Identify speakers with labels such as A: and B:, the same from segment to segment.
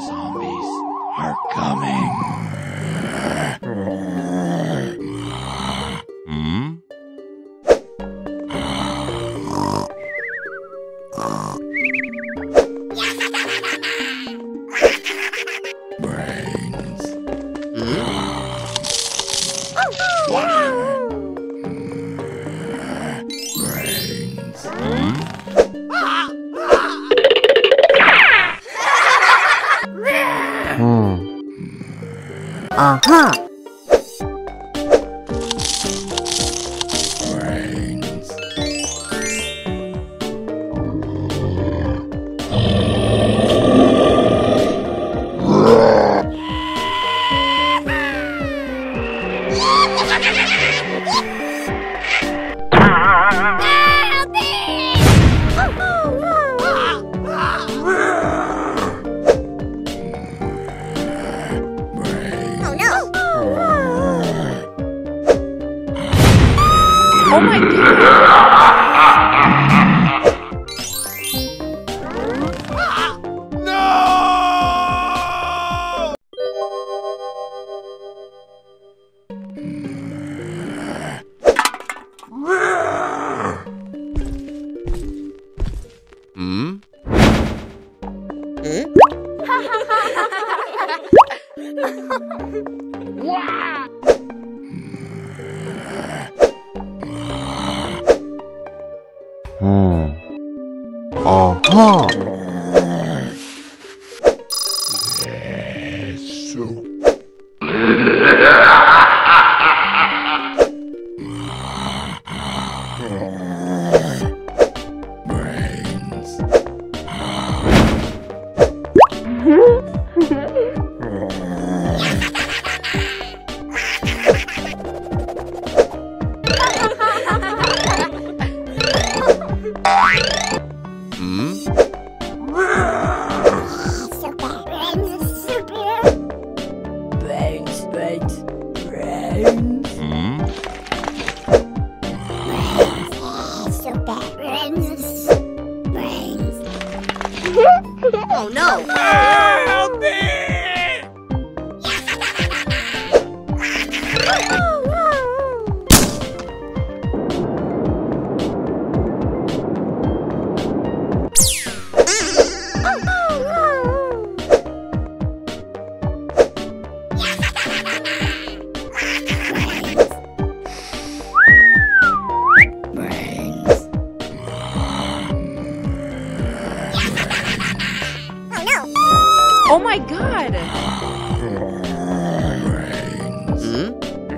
A: Zombies are coming.
B: Oh my god!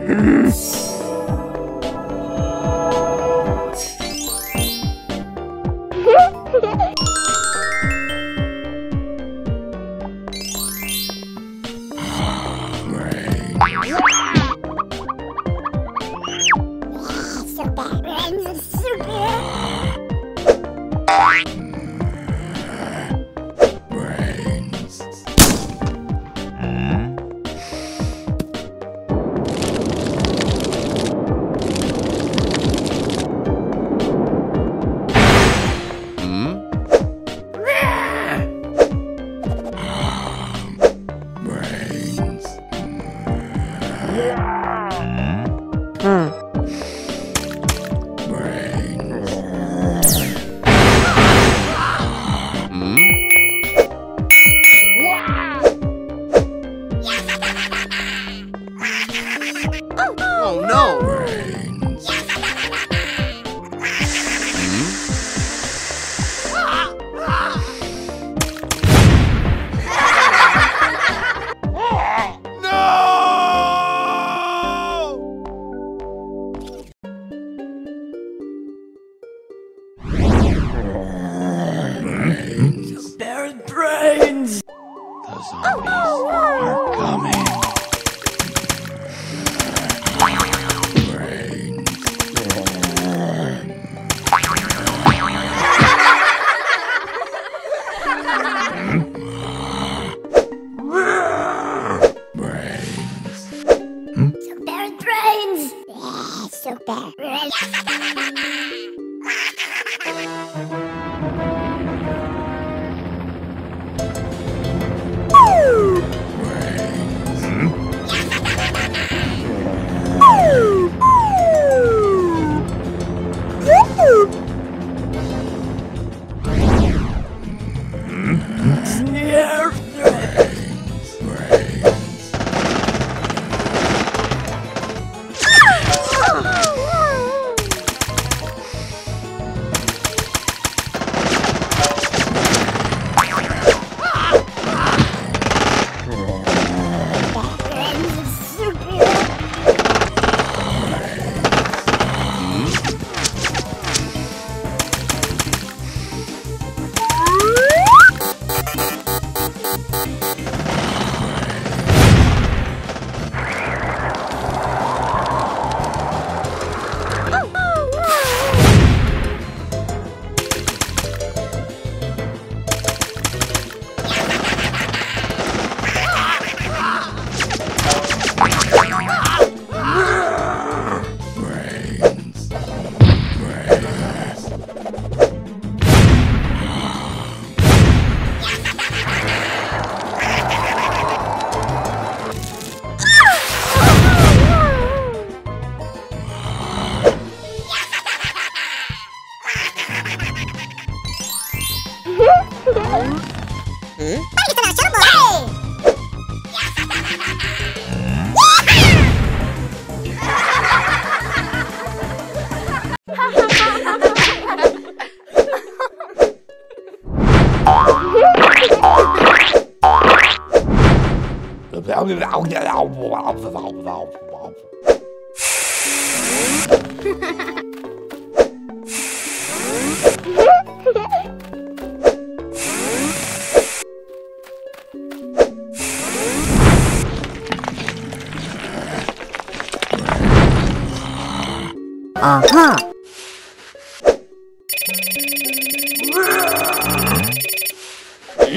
C: Mm-hmm.
D: No!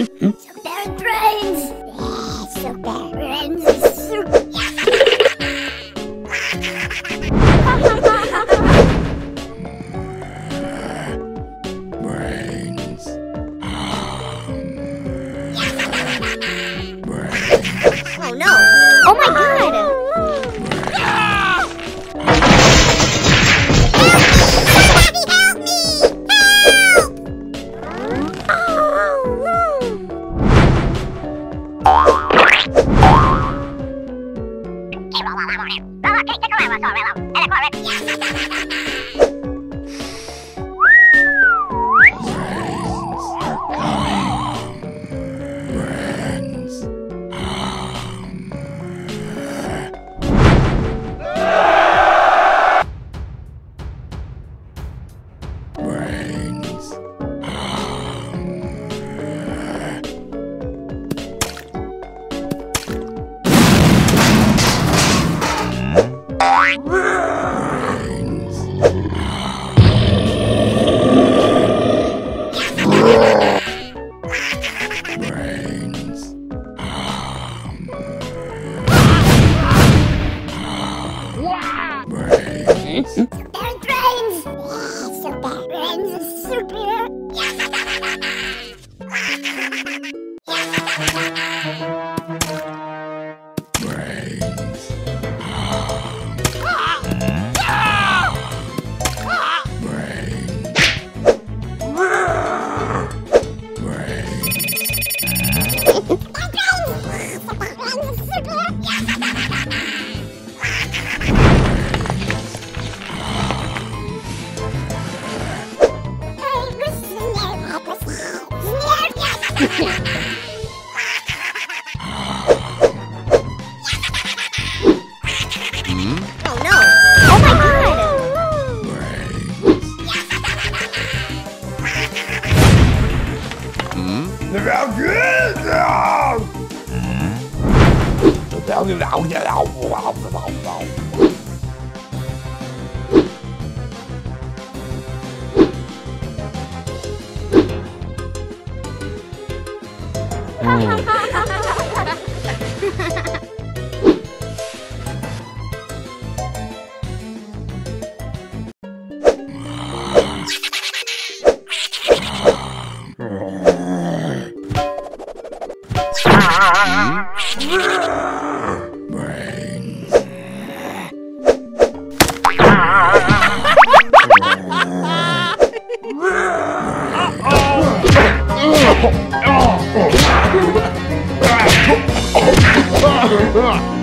E: Mm-hmm.
D: Ah!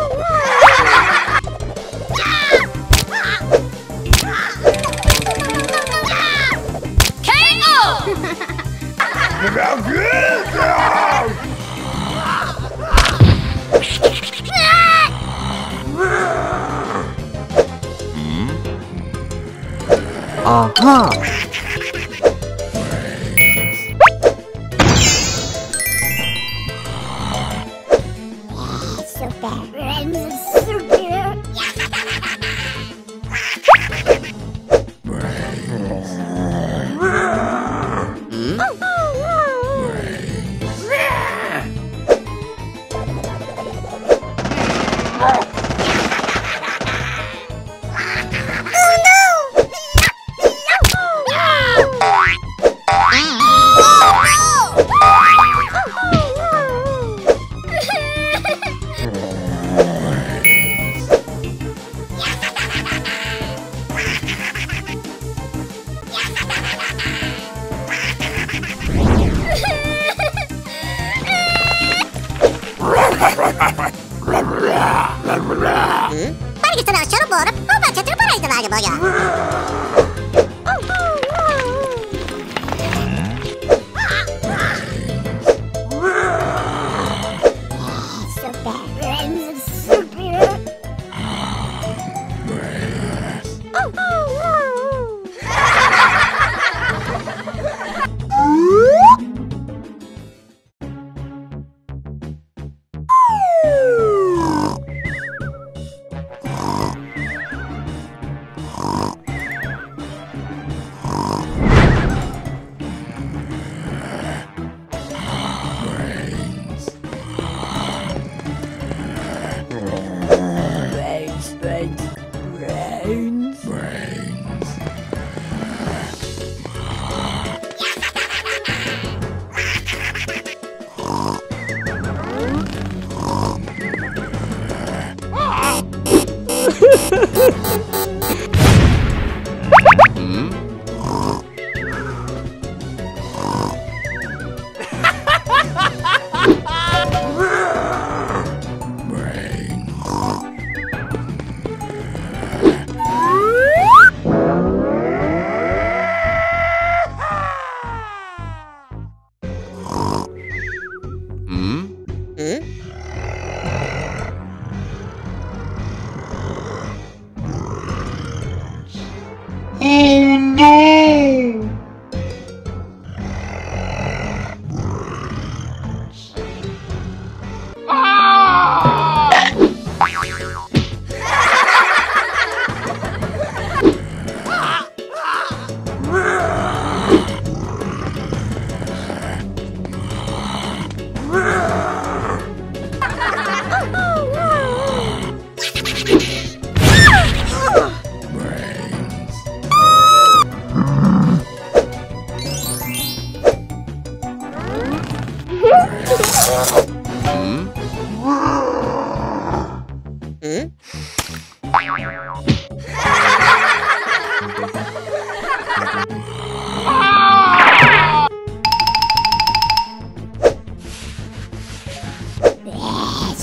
F: Somebody
E: help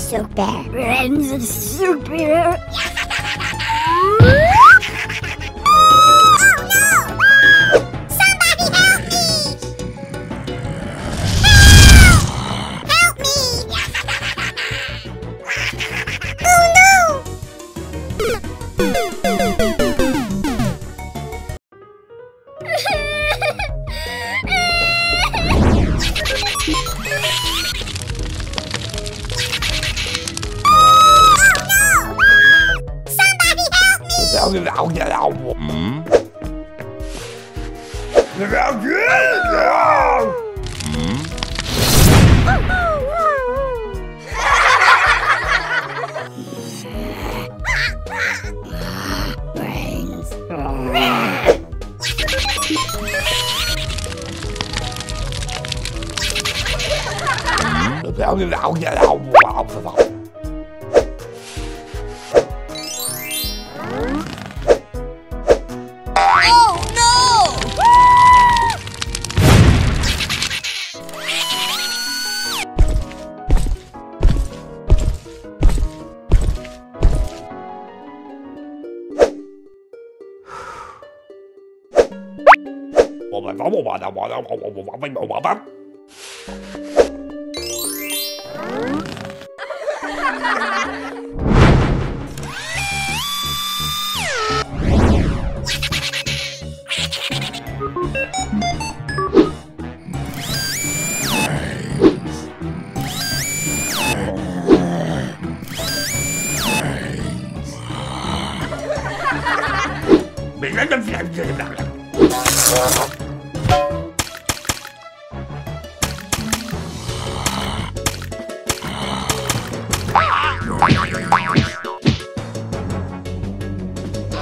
G: Super friends, super.
F: Lão đi lão nhà lão mà ông phải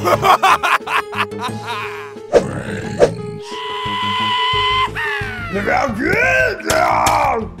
D: Ha ha ha!
F: Verfügung!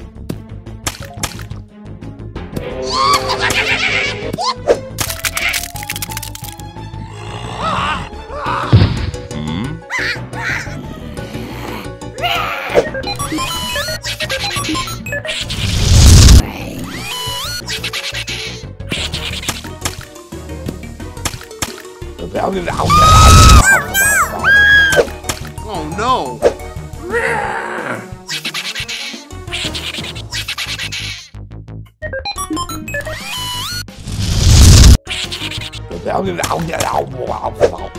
F: đạo đạo đạo đạo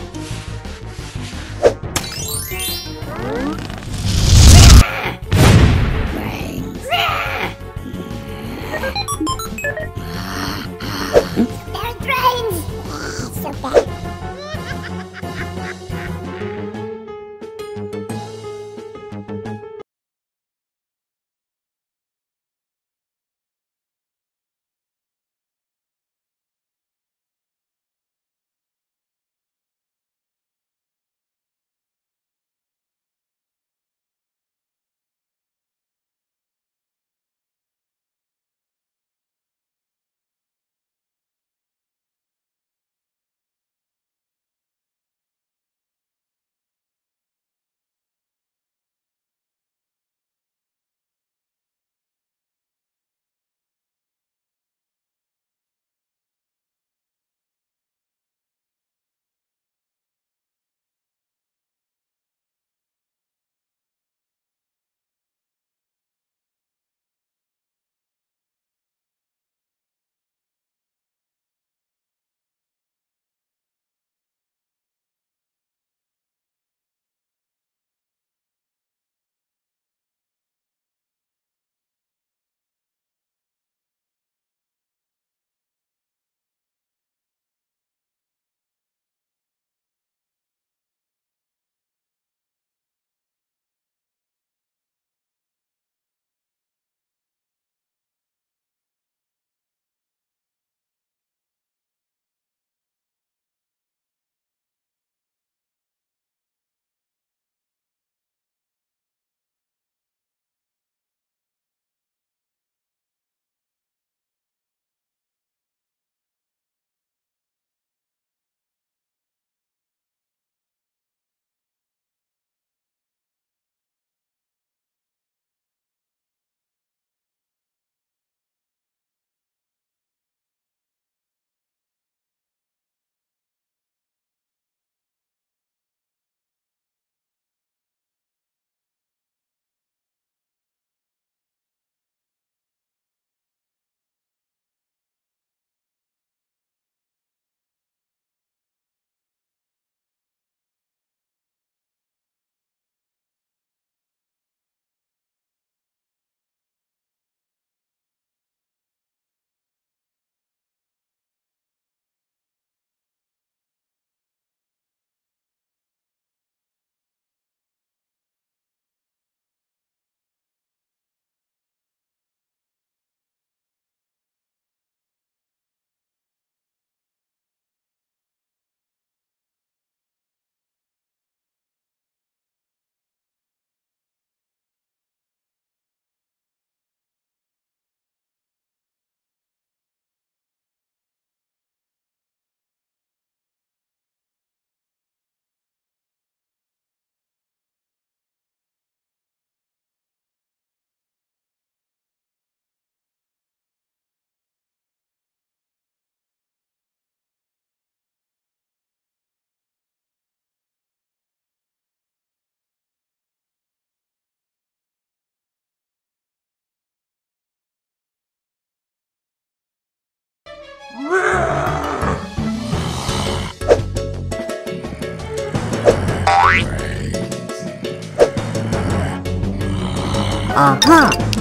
E: Uh-huh.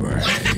D: Brains.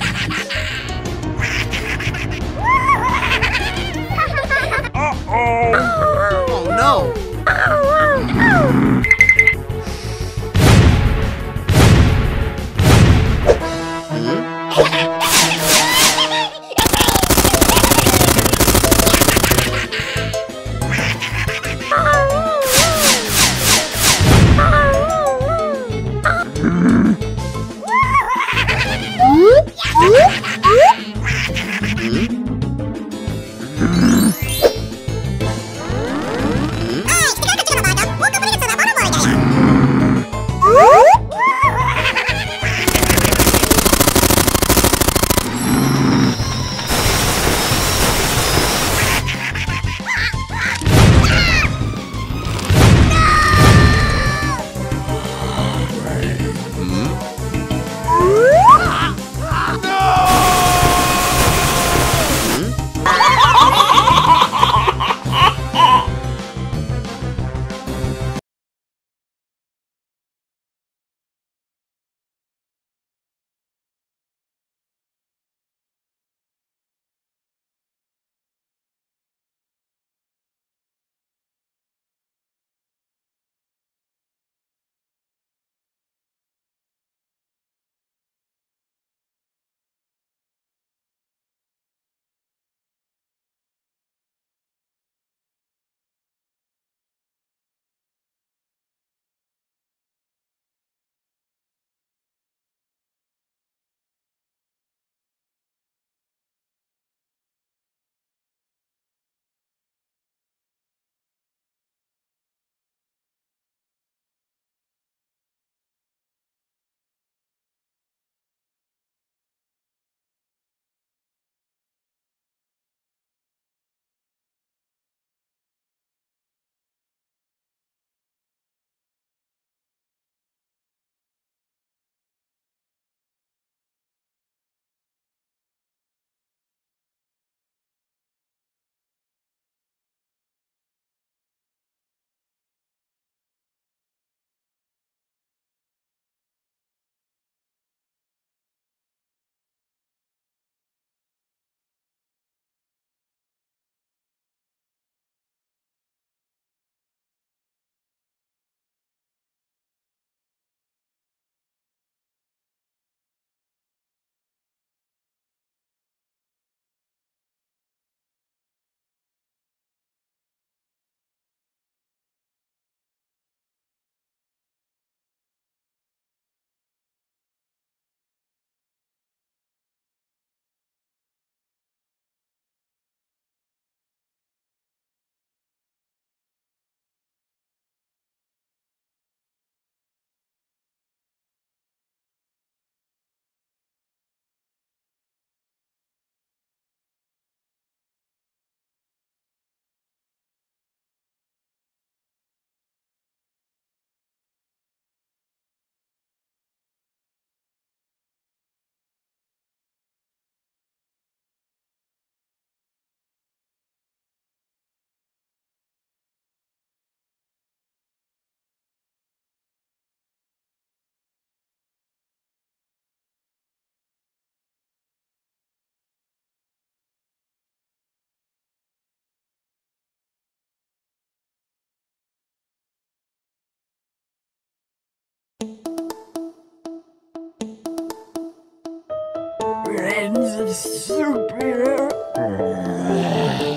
H: Of super.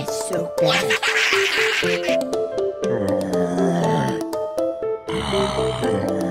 H: Super. Brains.